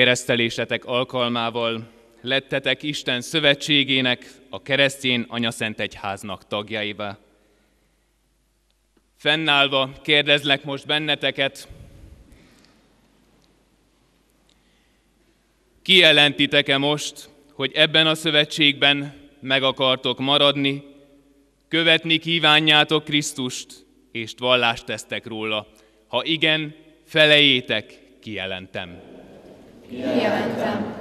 Keresztelésetek alkalmával lettetek Isten szövetségének, a keresztény anyaszent egyháznak tagjaivá. Fennállva kérdezlek most benneteket, kijelentitek-e most, hogy ebben a szövetségben meg akartok maradni, követni kívánjátok Krisztust, és vallást tesztek róla. Ha igen, felejétek, kijelentem. Kijelentem.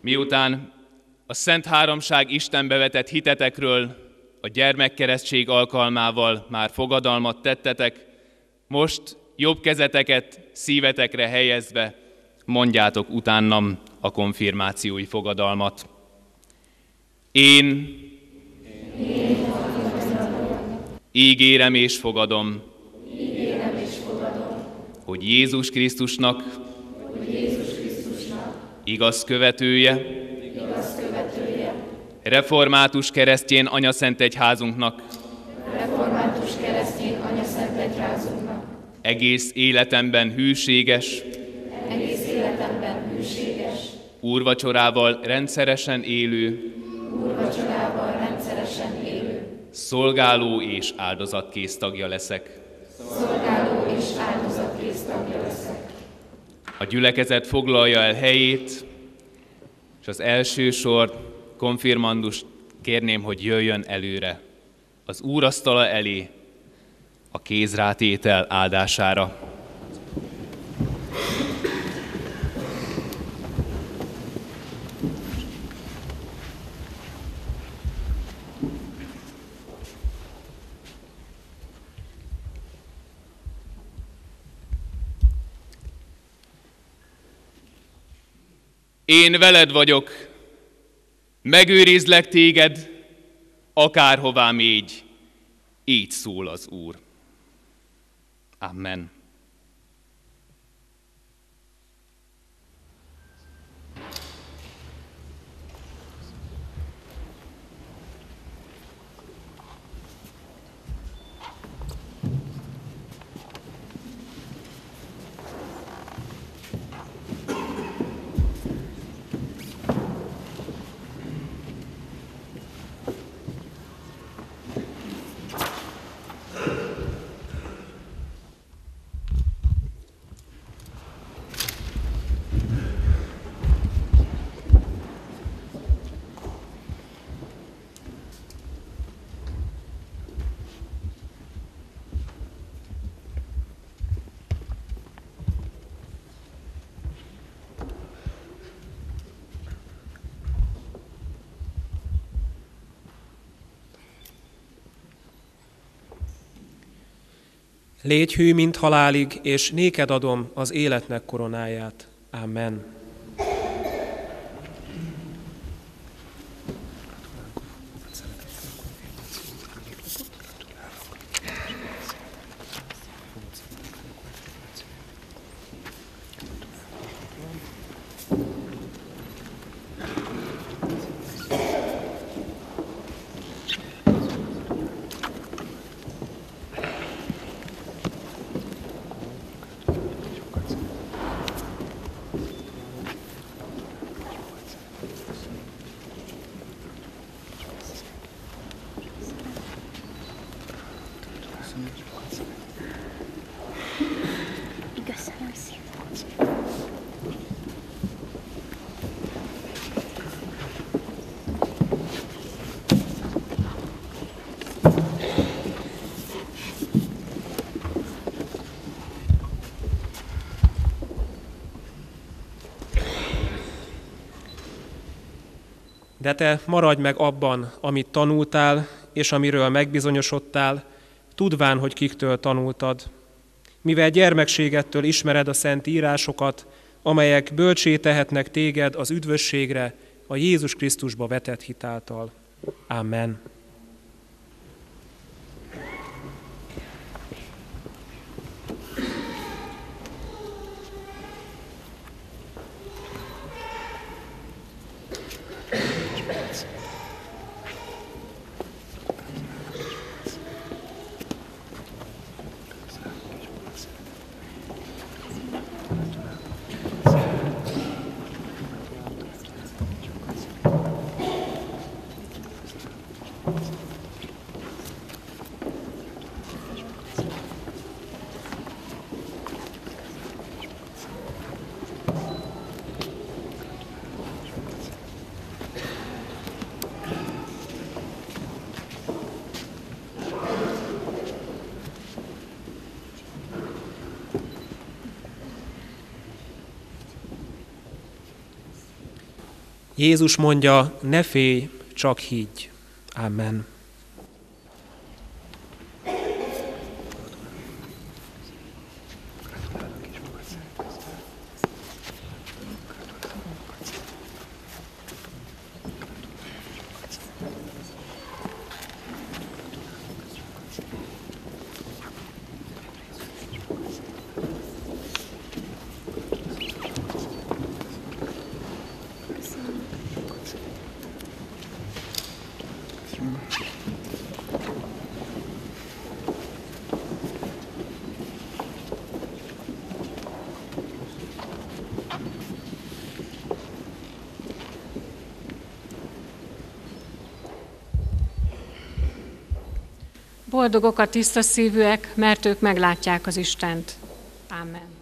Miután a Szent Háromság Istenbe vetett hitetekről a gyermekkeresztség alkalmával már fogadalmat tettetek, most jobb kezeteket szívetekre helyezve mondjátok utánam a konfirmációi fogadalmat. Én, Én ígérem és fogadom, ígérem és fogadom, hogy Jézus Krisztusnak, hogy Jézus Krisztusnak. Igaz követője, igaz követője, református keresztjén anyaszent egyházunknak, református keresztény anyaszent egyházunknak, egész életemben hűséges, egész életemben hűséges, úrvacsorával rendszeresen élő, úrvacsorával rendszeresen élő, szolgáló és áldozatkész tagja leszek. szolgáló és áldozatkész tagja leszek. A gyülekezet foglalja el helyét, és az első sor konfirmandus kérném, hogy jöjjön előre az úrasztala elé a kézrátétel áldására. Én veled vagyok, megőrizlek téged, akárhová mégy, így szól az Úr. Amen. Légy hű, mint halálig, és néked adom az életnek koronáját. Amen. De te maradj meg abban, amit tanultál, és amiről megbizonyosodtál, tudván, hogy kiktől tanultad. Mivel gyermekségettől ismered a szent írásokat, amelyek bölcsé tehetnek téged az üdvösségre, a Jézus Krisztusba vetett hitáltal. Amen. Jézus mondja, ne félj, csak higgy. Amen. Boldogok a tiszta szívűek, mert ők meglátják az Istent. Amen.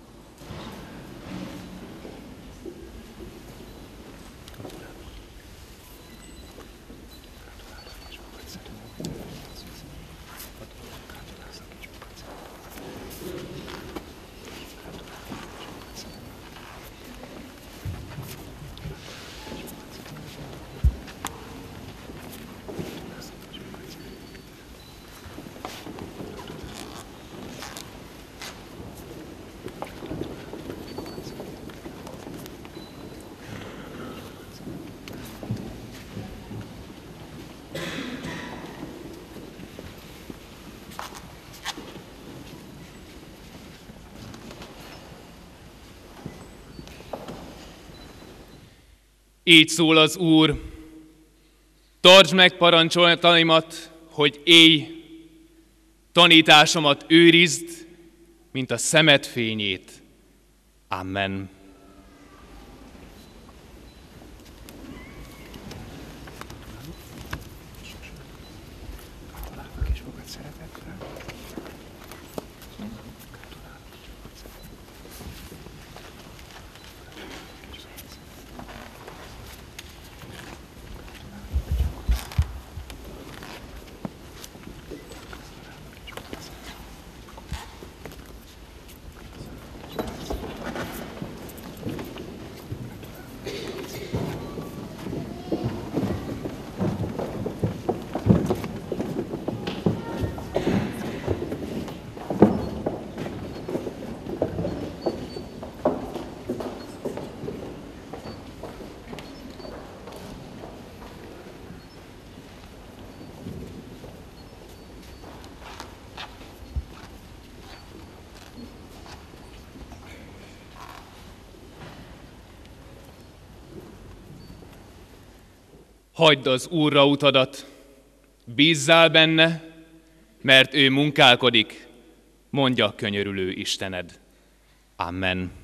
Így szól az Úr, tartsd meg parancsolataimat, hogy élj, tanításomat őrizd, mint a szemet fényét. Amen. Hagyd az Úrra utadat, bízzál benne, mert ő munkálkodik, mondja a könyörülő Istened. Amen.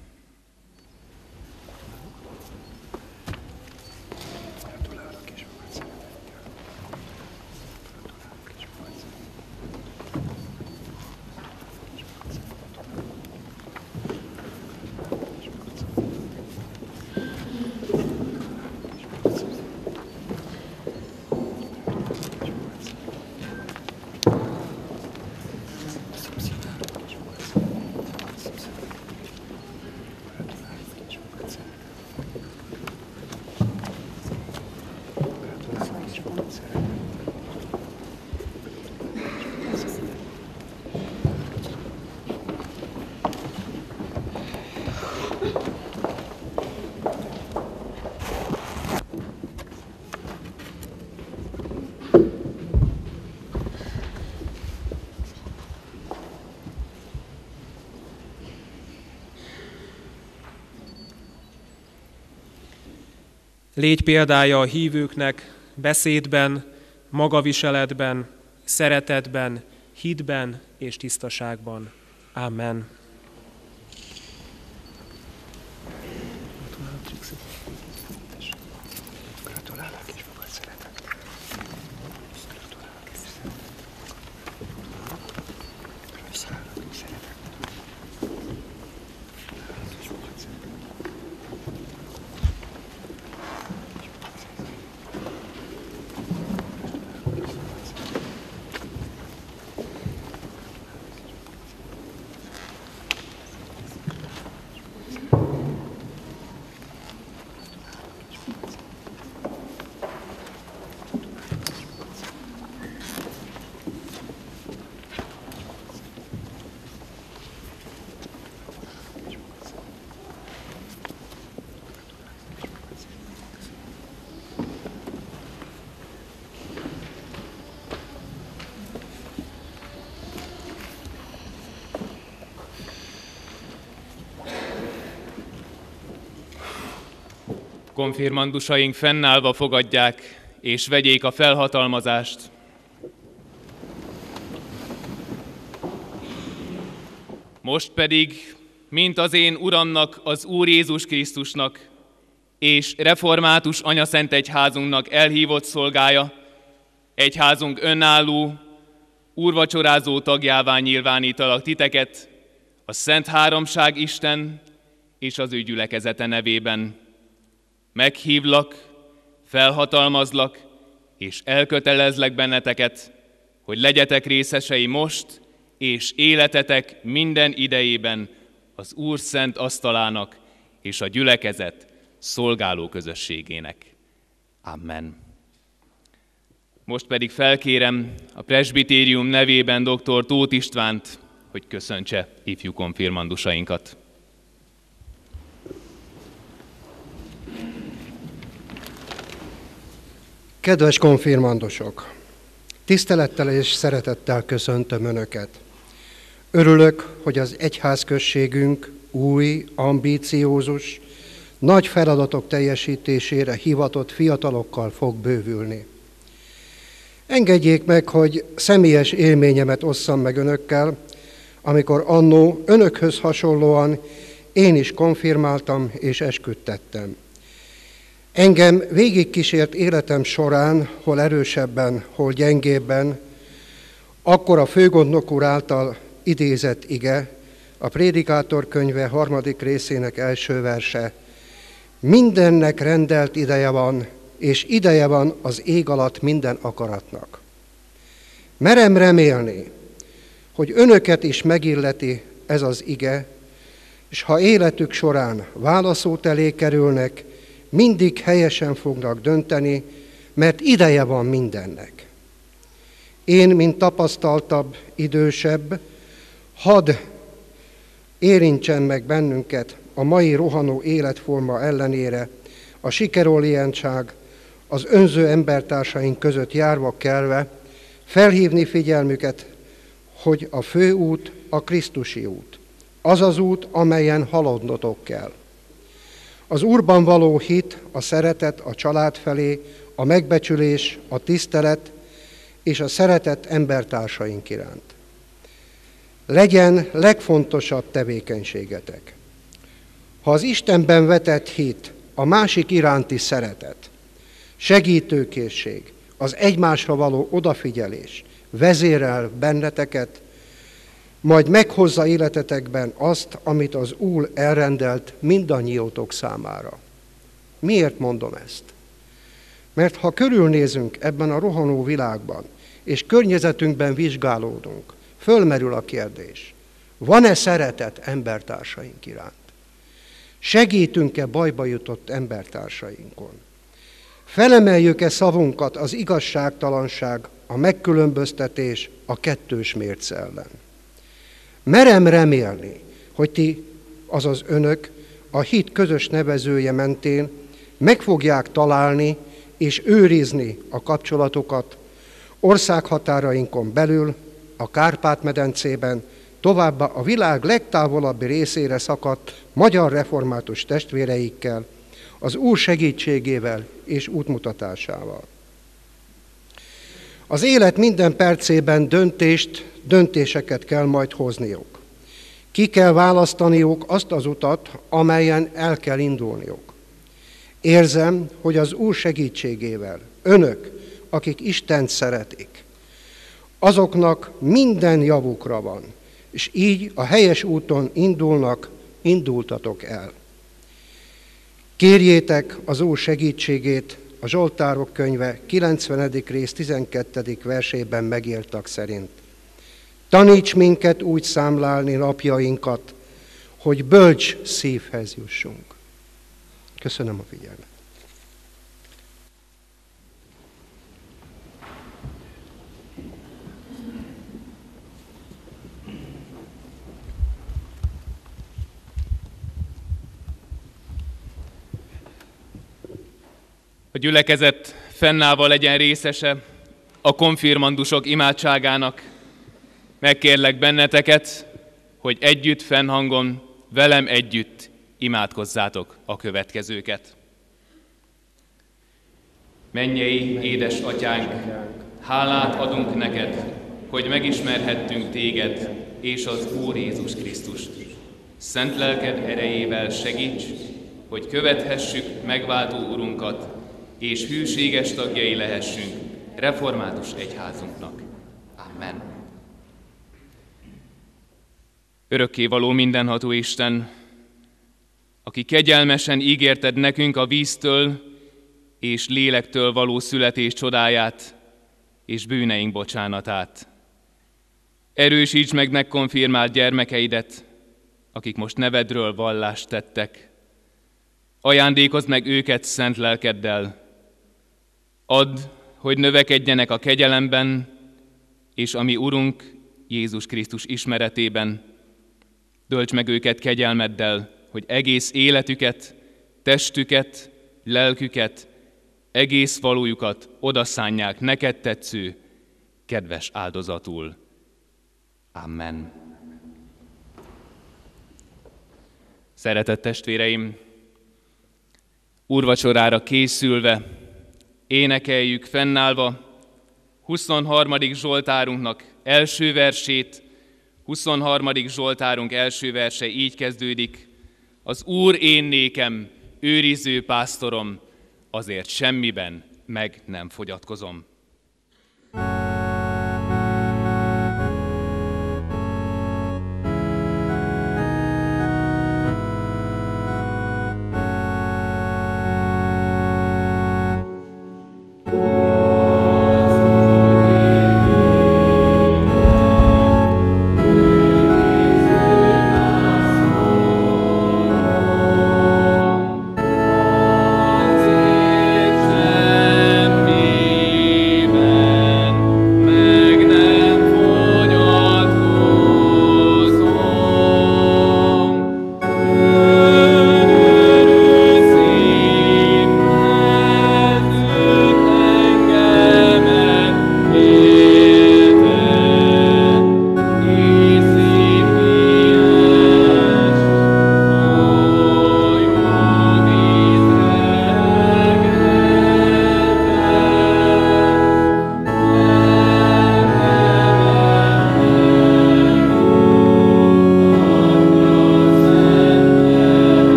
Légy példája a hívőknek beszédben, magaviseletben, szeretetben, hitben és tisztaságban. Amen. Konfirmandusaink fennállva fogadják és vegyék a felhatalmazást. Most pedig, mint az én Uramnak, az Úr Jézus Krisztusnak, és református anyaszent egyházunknak elhívott szolgája, egyházunk önálló, úrvacsorázó tagjává nyilvánítalak titeket, a Szent Háromság Isten és az ő gyülekezete nevében. Meghívlak, felhatalmazlak, és elkötelezlek benneteket, hogy legyetek részesei most és életetek minden idejében az Úr szent asztalának és a gyülekezet szolgáló közösségének. Amen. Most pedig felkérem a presbitérium nevében dr. Tóth Istvánt, hogy köszöntse ifjú konfirmandusainkat. Kedves konfirmandosok! Tisztelettel és szeretettel köszöntöm Önöket. Örülök, hogy az egyházközségünk új, ambíciózus, nagy feladatok teljesítésére hivatott fiatalokkal fog bővülni. Engedjék meg, hogy személyes élményemet osszam meg önökkel, amikor annó önökhöz hasonlóan én is konfirmáltam és esküdtettem. Engem végigkísért életem során, hol erősebben, hol gyengébben, akkor a főgondnok úr által idézett ige, a Prédikátor könyve harmadik részének első verse. Mindennek rendelt ideje van, és ideje van az ég alatt minden akaratnak. Merem remélni, hogy önöket is megilleti ez az ige, és ha életük során válaszút elé kerülnek, mindig helyesen fognak dönteni, mert ideje van mindennek. Én, mint tapasztaltabb, idősebb, hadd érintsen meg bennünket a mai rohanó életforma ellenére, a sikerólientság, az önző embertársaink között járva kelve, felhívni figyelmüket, hogy a fő út a Krisztusi út. Az az út, amelyen haladnotok kell. Az Úrban való hit, a szeretet a család felé, a megbecsülés, a tisztelet és a szeretet embertársaink iránt. Legyen legfontosabb tevékenységetek. Ha az Istenben vetett hit, a másik iránti szeretet, segítőkészség, az egymásra való odafigyelés vezérel benneteket, majd meghozza életetekben azt, amit az Úr elrendelt mindannyiótok számára. Miért mondom ezt? Mert ha körülnézünk ebben a rohanó világban, és környezetünkben vizsgálódunk, fölmerül a kérdés, van-e szeretet embertársaink iránt? Segítünk-e bajba jutott embertársainkon? Felemeljük-e szavunkat az igazságtalanság, a megkülönböztetés, a kettős mérce ellen? Merem remélni, hogy ti, azaz önök, a hit közös nevezője mentén meg fogják találni és őrizni a kapcsolatokat országhatárainkon belül, a Kárpát-medencében, továbbá a világ legtávolabbi részére szakadt magyar református testvéreikkel, az Úr segítségével és útmutatásával. Az élet minden percében döntést, döntéseket kell majd hozniuk. Ki kell választaniuk azt az utat, amelyen el kell indulniuk. Érzem, hogy az Úr segítségével önök, akik Istent szeretik, azoknak minden javukra van, és így a helyes úton indulnak, indultatok el. Kérjétek az Úr segítségét a Zsoltárok könyve 90. rész 12. versében megírtak szerint. Taníts minket úgy számlálni napjainkat, hogy bölcs szívhez jussunk. Köszönöm a figyelmet. A gyülekezet fennállva legyen részese a konfirmandusok imádságának. Megkérlek benneteket, hogy együtt fennhangon, velem együtt imádkozzátok a következőket. Mennyei édes atyánk, hálát adunk neked, hogy megismerhettünk téged és az Úr Jézus Krisztust. Szent lelked erejével segíts, hogy követhessük megváltó Urunkat, és hűséges tagjai lehessünk református egyházunknak. Amen. Örökkévaló mindenható Isten, aki kegyelmesen ígérted nekünk a víztől és lélektől való születés csodáját és bűneink bocsánatát. Erősíts meg megkonfirmált gyermekeidet, akik most nevedről vallást tettek. Ajándékozd meg őket szent lelkeddel. Add, hogy növekedjenek a kegyelemben, és ami Urunk Jézus Krisztus ismeretében. Dölts meg őket kegyelmeddel, hogy egész életüket, testüket, lelküket, egész valójukat odaszánják neked tetsző, kedves áldozatul. Amen. Szeretett testvéreim, úrvacsorára készülve, énekeljük fennállva 23. Zsoltárunknak első versét, 23. Zsoltárunk első verse így kezdődik, az Úr én nékem, őriző pásztorom, azért semmiben meg nem fogyatkozom.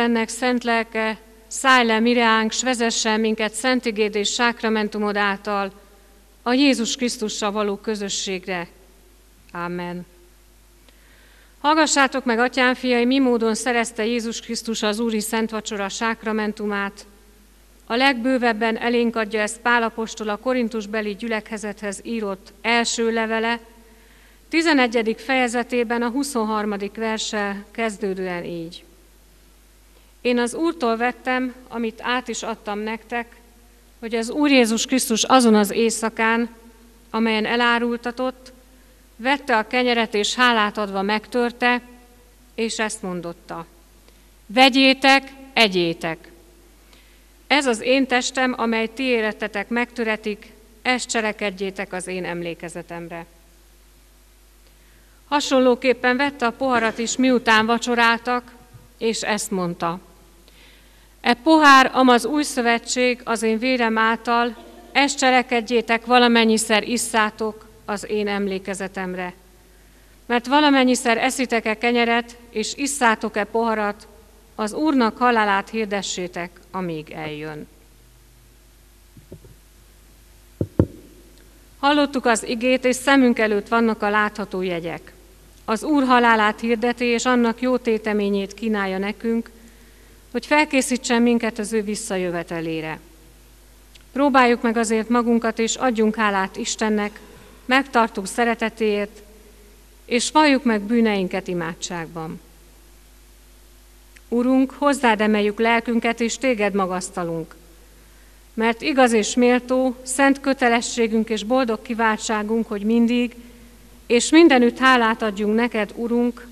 Istennek szent lelke, szállj le mireánk, s vezessen minket Szent Igéd és Sákramentumod által a Jézus Krisztussal való közösségre. Amen. Hallgassátok meg, atyám fiai, mi módon szerezte Jézus Krisztus az Úri Szent Vacsora sákramentumát. A legbővebben elénk adja ezt Pálapostól a Korintusbeli gyülekezethez írott első levele, 11. fejezetében a 23. verse kezdődően így. Én az Úrtól vettem, amit át is adtam nektek, hogy az Úr Jézus Krisztus azon az éjszakán, amelyen elárultatott, vette a kenyeret és hálát adva megtörte, és ezt mondotta. Vegyétek, egyétek. Ez az én testem, amely ti életetek megtöretik, ezt cselekedjétek az én emlékezetemre. Hasonlóképpen vette a poharat is, miután vacsoráltak, és ezt mondta. E pohár, amaz új szövetség az én vérem által, ezt cselekedjétek, valamennyiszer isszátok az én emlékezetemre. Mert valamennyiszer eszitek-e kenyeret, és isszátok-e poharat, az Úrnak halálát hirdessétek, amíg eljön. Hallottuk az igét, és szemünk előtt vannak a látható jegyek. Az Úr halálát hirdeti, és annak jó téteményét kínálja nekünk, hogy felkészítsen minket az ő visszajövetelére. Próbáljuk meg azért magunkat, és adjunk hálát Istennek, megtartó szeretetéért, és valljuk meg bűneinket imádságban. Urunk, hozzád emeljük lelkünket, és téged magasztalunk, mert igaz és méltó, szent kötelességünk és boldog kiváltságunk, hogy mindig és mindenütt hálát adjunk neked, Urunk,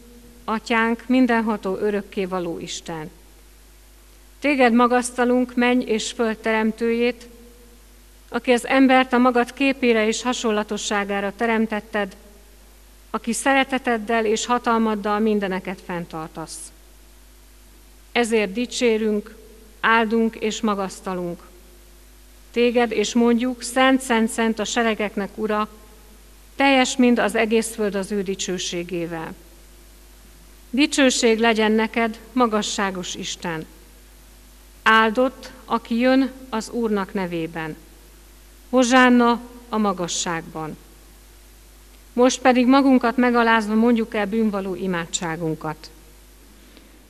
Atyánk, mindenható örökkévaló Isten. Téged magasztalunk, menj és föld teremtőjét, aki az embert a magad képére és hasonlatosságára teremtetted, aki szereteteddel és hatalmaddal mindeneket fenntartasz. Ezért dicsérünk, áldunk és magasztalunk. Téged és mondjuk, szent, szent, szent a seregeknek, Ura, teljes mind az egész föld az ő dicsőségével. Dicsőség legyen neked, magasságos Isten. Áldott, aki jön az Úrnak nevében. Hozsánna a magasságban. Most pedig magunkat megalázva mondjuk el bűnvaló imádságunkat.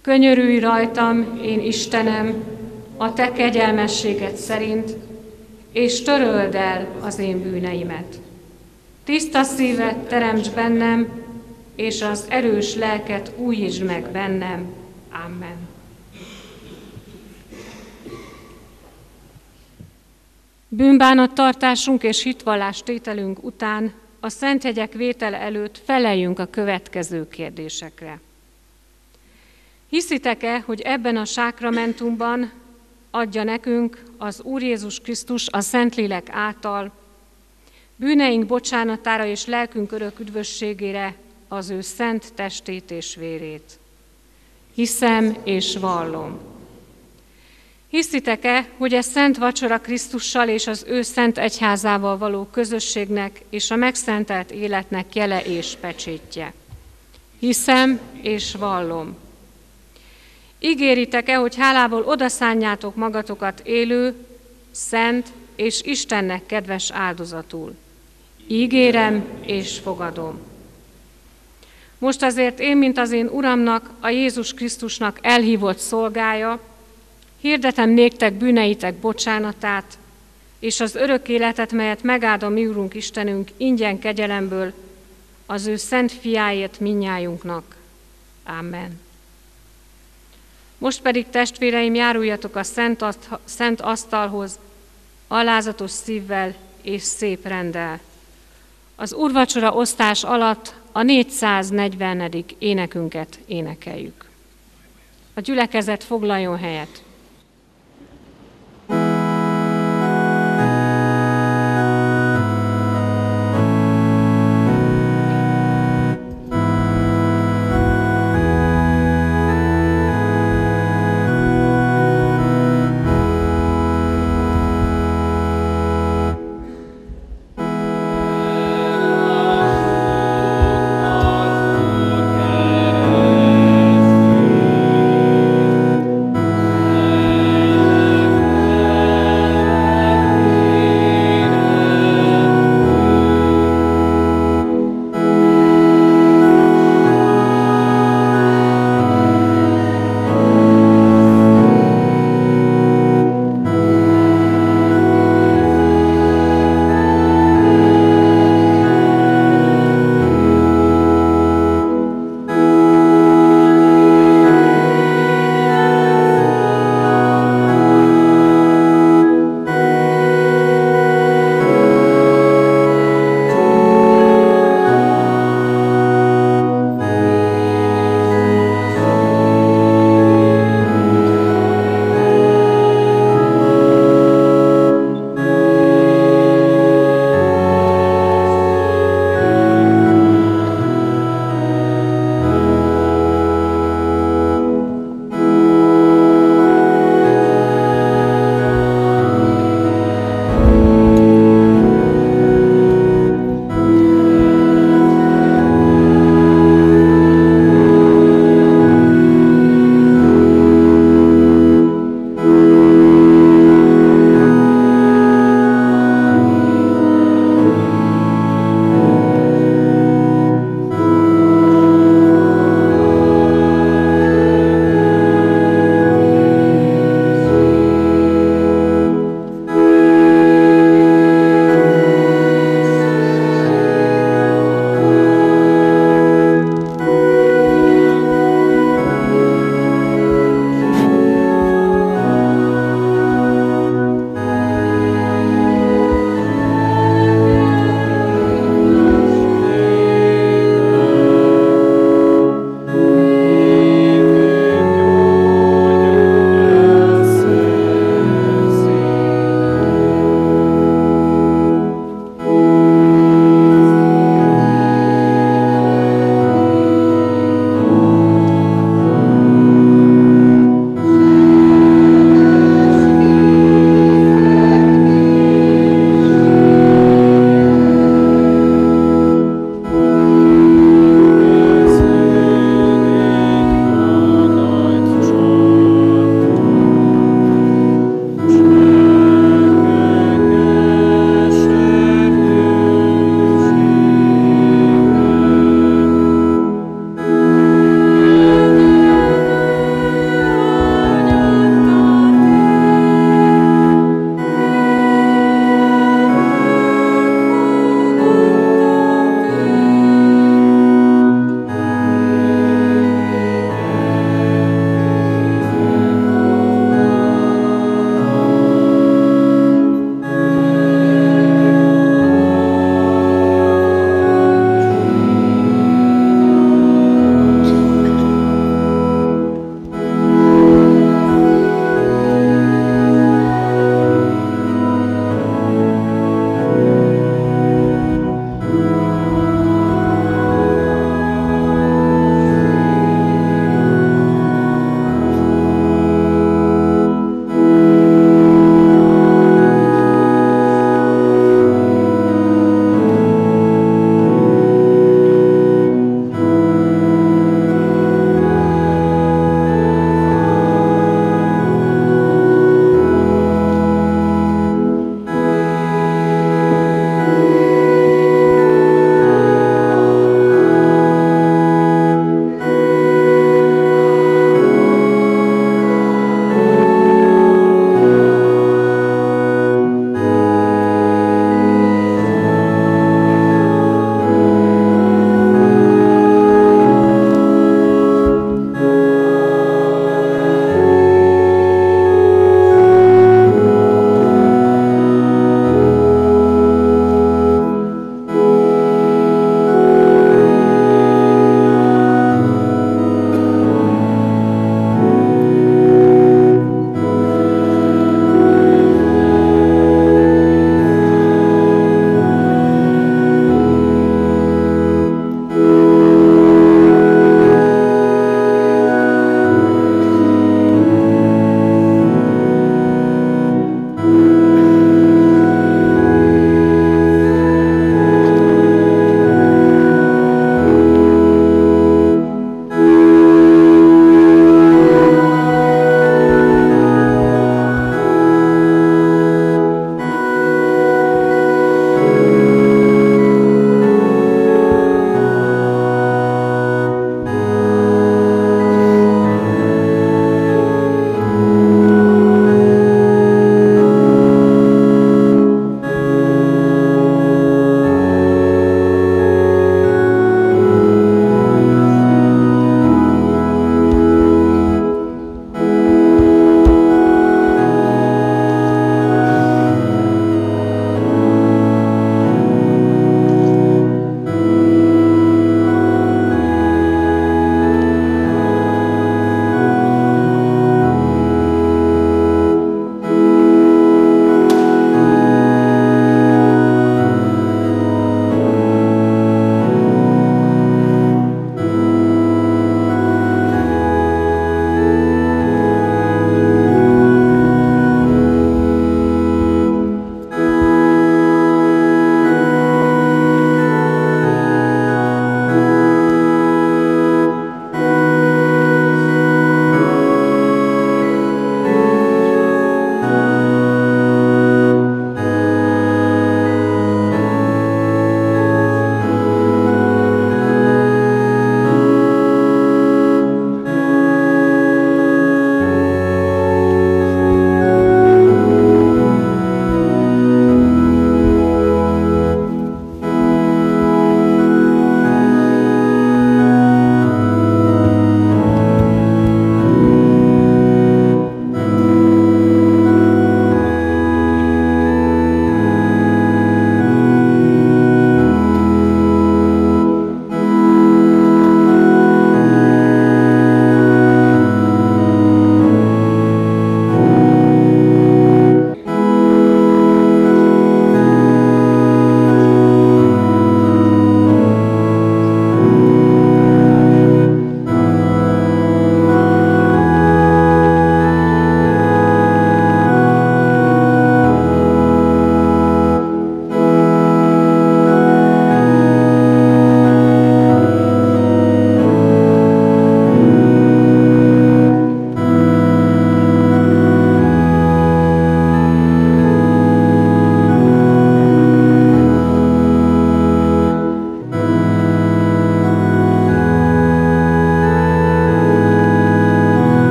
Könyörülj rajtam, én Istenem, a te kegyelmességed szerint, és töröld el az én bűneimet. Tiszta szívet teremts bennem, és az erős lelket újítsd meg bennem. Amen. Bűnbánattartásunk és hitvallás tételünk után a Szenthegyek vétel előtt feleljünk a következő kérdésekre. Hiszitek-e, hogy ebben a sákramentumban adja nekünk az Úr Jézus Krisztus a Szentlélek által bűneink bocsánatára és lelkünk örök üdvösségére az ő szent testét és vérét. Hiszem és vallom. Hiszitek-e, hogy ez szent vacsora Krisztussal és az ő szent egyházával való közösségnek és a megszentelt életnek jele és pecsétje? Hiszem és vallom. Ígéritek-e, hogy hálából odaszánjátok magatokat élő, szent és Istennek kedves áldozatul? Ígérem és fogadom. Most azért én, mint az én Uramnak, a Jézus Krisztusnak elhívott szolgája, hirdetem néktek bűneitek bocsánatát, és az örök életet, melyet megáld a mi Úrunk Istenünk ingyen kegyelemből, az ő szent fiáért minnyájunknak. Amen. Most pedig testvéreim, járuljatok a szent, szent asztalhoz, alázatos szívvel és szép rendel. Az úrvacsora osztás alatt a 440. énekünket énekeljük. A gyülekezet foglaljon helyet.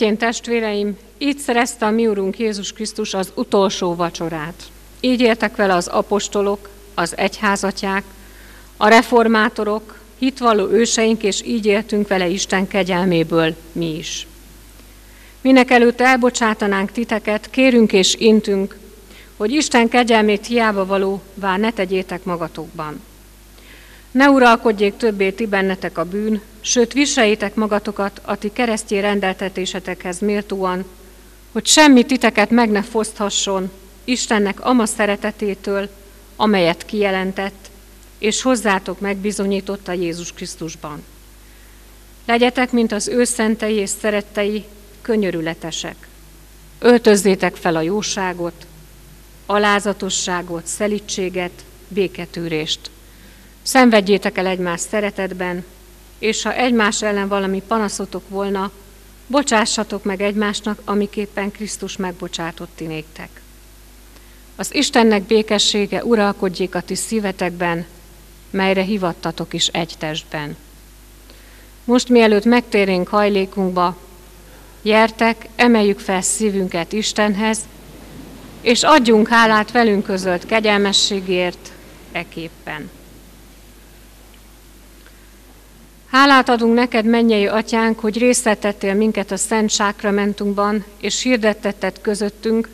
Keresztény testvéreim, így szerezte a mi Urunk Jézus Krisztus az utolsó vacsorát. Így éltek vele az apostolok, az egyházatják, a reformátorok, hitvalló őseink, és így éltünk vele Isten kegyelméből mi is. Minek előtt elbocsátanánk titeket, kérünk és intünk, hogy Isten kegyelmét hiába való, vár ne tegyétek magatokban. Ne uralkodjék többé ti bennetek a bűn, sőt viseljétek magatokat a ti keresztény rendeltetésetekhez méltóan, hogy semmi titeket meg ne foszthasson Istennek ama szeretetétől, amelyet kijelentett, és hozzátok megbizonyította Jézus Krisztusban. Legyetek, mint az ő szentei és szerettei, könyörületesek. Öltözzétek fel a jóságot, alázatosságot, szelítséget, béketűrést. Szenvedjétek el egymás szeretetben, és ha egymás ellen valami panaszotok volna, bocsássatok meg egymásnak, amiképpen Krisztus megbocsátott ti néktek. Az Istennek békessége uralkodjék a ti szívetekben, melyre hivattatok is egy testben. Most mielőtt megtérünk hajlékunkba, gyertek, emeljük fel szívünket Istenhez, és adjunk hálát velünk közölt kegyelmességért eképpen. Hálát adunk neked, mennyei atyánk, hogy részletettél minket a Szent Sákramentunkban, és hirdettetted közöttünk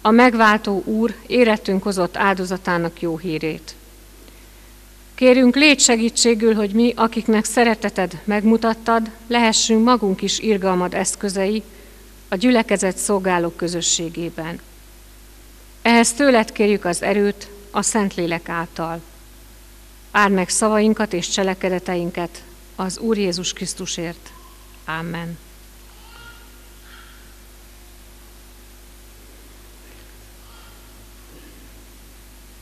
a megváltó Úr érettünk hozott áldozatának jó hírét. Kérünk, légy segítségül, hogy mi, akiknek szereteted megmutattad, lehessünk magunk is irgalmad eszközei a gyülekezet szolgálók közösségében. Ehhez tőled kérjük az erőt a Szentlélek által. Áld meg szavainkat és cselekedeteinket az Úr Jézus Krisztusért. Amen.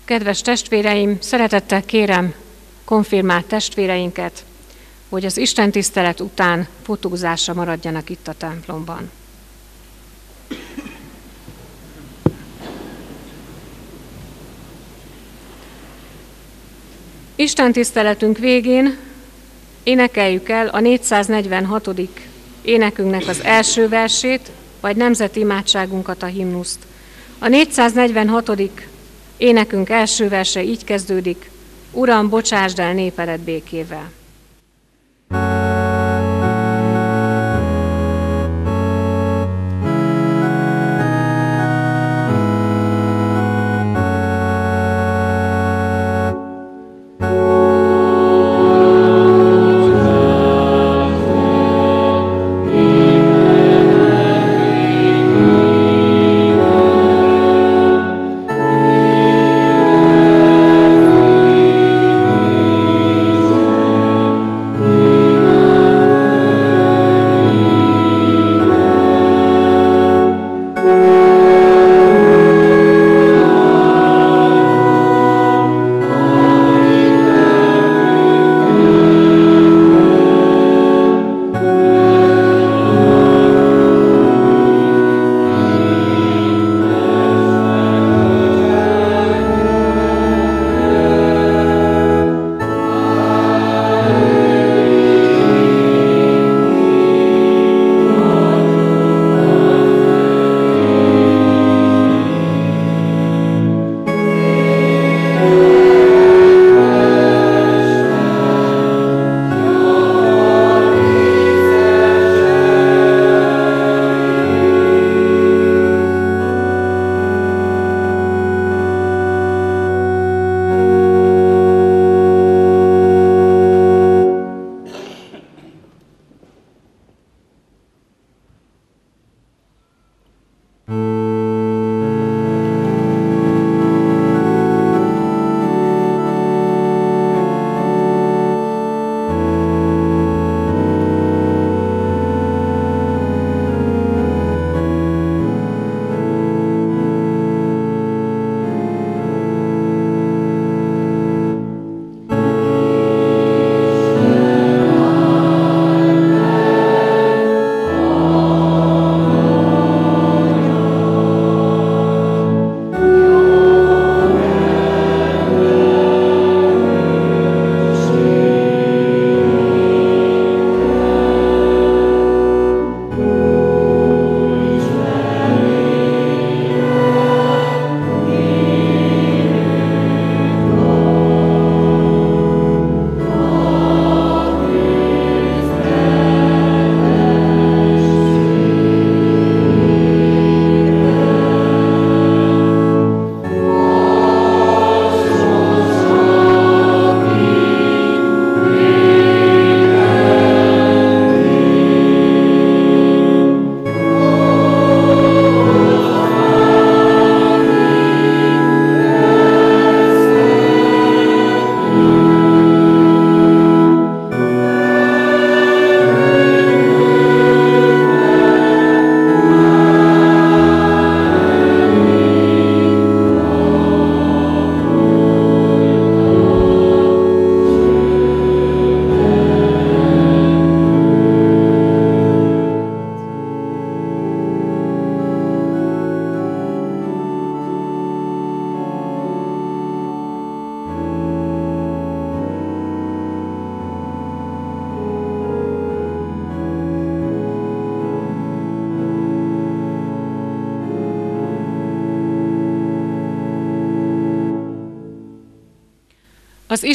Kedves testvéreim, szeretettel kérem konfirmált testvéreinket, hogy az Isten tisztelet után fotózásra maradjanak itt a templomban. Isten tiszteletünk végén énekeljük el a 446. énekünknek az első versét, vagy nemzeti imádságunkat, a himnuszt. A 446. énekünk első verse így kezdődik, Uram, bocsásd el népedet békével.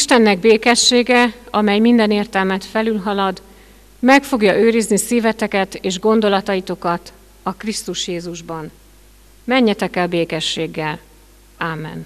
Istennek békessége, amely minden értelmet felülhalad, meg fogja őrizni szíveteket és gondolataitokat a Krisztus Jézusban. Menjetek el békességgel. Ámen.